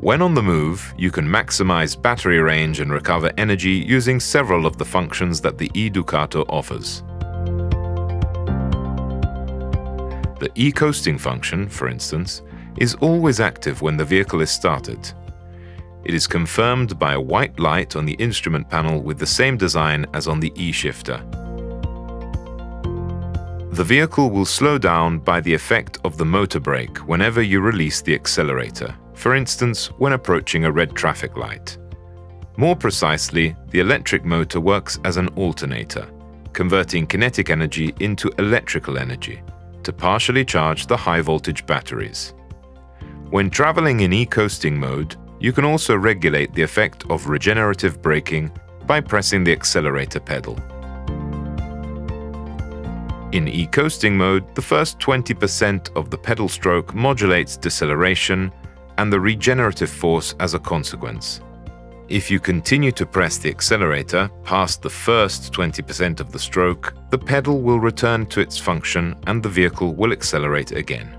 When on the move, you can maximize battery range and recover energy using several of the functions that the e-Ducato offers. The e-coasting function, for instance, is always active when the vehicle is started. It is confirmed by a white light on the instrument panel with the same design as on the e-shifter. The vehicle will slow down by the effect of the motor brake whenever you release the accelerator, for instance when approaching a red traffic light. More precisely, the electric motor works as an alternator, converting kinetic energy into electrical energy to partially charge the high-voltage batteries. When traveling in e-coasting mode, you can also regulate the effect of regenerative braking by pressing the accelerator pedal. In e-coasting mode, the first 20% of the pedal stroke modulates deceleration and the regenerative force as a consequence. If you continue to press the accelerator past the first 20% of the stroke, the pedal will return to its function and the vehicle will accelerate again.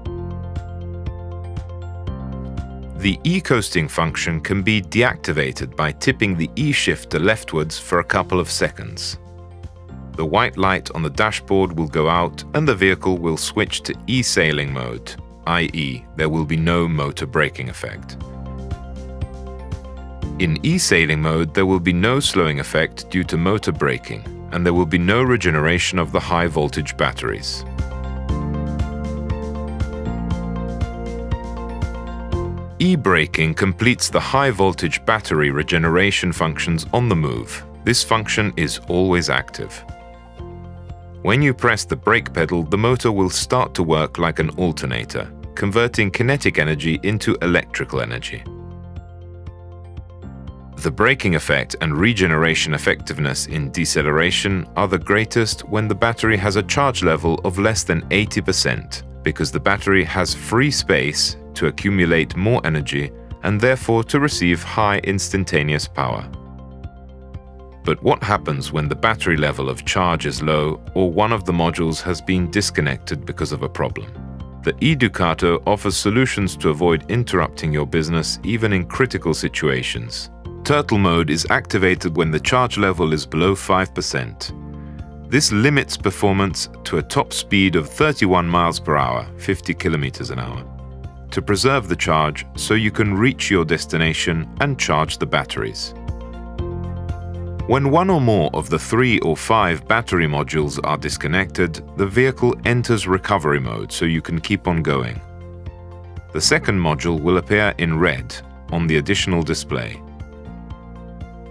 The e-coasting function can be deactivated by tipping the e-shifter leftwards for a couple of seconds. The white light on the dashboard will go out and the vehicle will switch to e-sailing mode, i.e. there will be no motor braking effect. In e-sailing mode, there will be no slowing effect due to motor braking, and there will be no regeneration of the high voltage batteries. E-braking completes the high voltage battery regeneration functions on the move. This function is always active. When you press the brake pedal, the motor will start to work like an alternator, converting kinetic energy into electrical energy. The braking effect and regeneration effectiveness in deceleration are the greatest when the battery has a charge level of less than 80% because the battery has free space to accumulate more energy and therefore to receive high instantaneous power. But what happens when the battery level of charge is low or one of the modules has been disconnected because of a problem? The eDucato offers solutions to avoid interrupting your business even in critical situations. Turtle mode is activated when the charge level is below 5%. This limits performance to a top speed of 31 miles per hour, 50 kilometers an hour, to preserve the charge so you can reach your destination and charge the batteries. When one or more of the three or five battery modules are disconnected, the vehicle enters recovery mode so you can keep on going. The second module will appear in red on the additional display.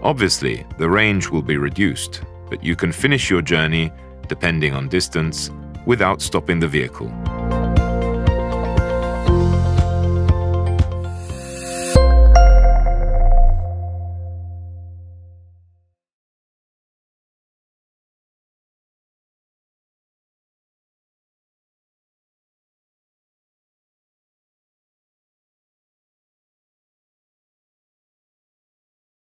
Obviously, the range will be reduced, but you can finish your journey, depending on distance, without stopping the vehicle.